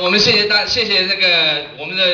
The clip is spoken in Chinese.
我们谢谢大谢谢那个我们的